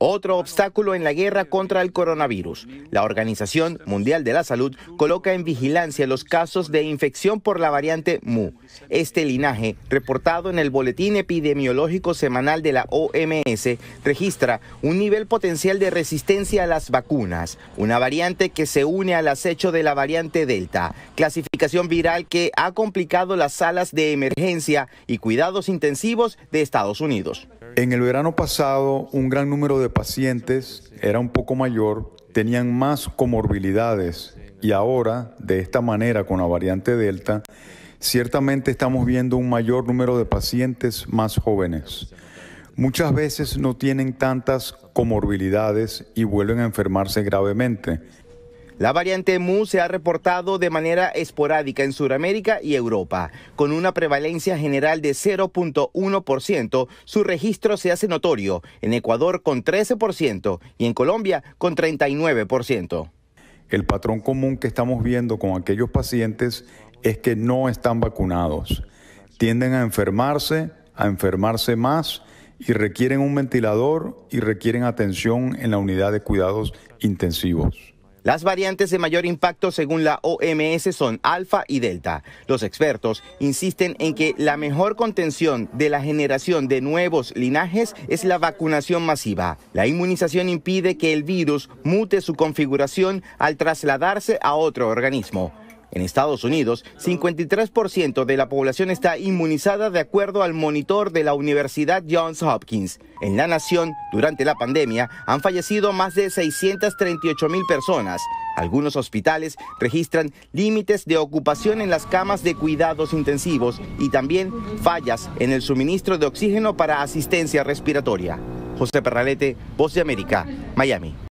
Otro obstáculo en la guerra contra el coronavirus. La Organización Mundial de la Salud coloca en vigilancia los casos de infección por la variante MU. Este linaje, reportado en el Boletín Epidemiológico Semanal de la OMS, registra un nivel potencial de resistencia a las vacunas, una variante que se une al acecho de la variante Delta, clasificación viral que ha complicado las salas de emergencia y cuidados intensivos de Estados Unidos. En el verano pasado, un gran número de pacientes era un poco mayor, tenían más comorbilidades y ahora, de esta manera, con la variante Delta, ciertamente estamos viendo un mayor número de pacientes más jóvenes. Muchas veces no tienen tantas comorbilidades y vuelven a enfermarse gravemente. La variante MU se ha reportado de manera esporádica en Sudamérica y Europa. Con una prevalencia general de 0.1%, su registro se hace notorio en Ecuador con 13% y en Colombia con 39%. El patrón común que estamos viendo con aquellos pacientes es que no están vacunados. Tienden a enfermarse, a enfermarse más y requieren un ventilador y requieren atención en la unidad de cuidados intensivos. Las variantes de mayor impacto según la OMS son alfa y delta. Los expertos insisten en que la mejor contención de la generación de nuevos linajes es la vacunación masiva. La inmunización impide que el virus mute su configuración al trasladarse a otro organismo. En Estados Unidos, 53% de la población está inmunizada de acuerdo al monitor de la Universidad Johns Hopkins. En la nación, durante la pandemia, han fallecido más de 638 mil personas. Algunos hospitales registran límites de ocupación en las camas de cuidados intensivos y también fallas en el suministro de oxígeno para asistencia respiratoria. José Perralete, Voz de América, Miami.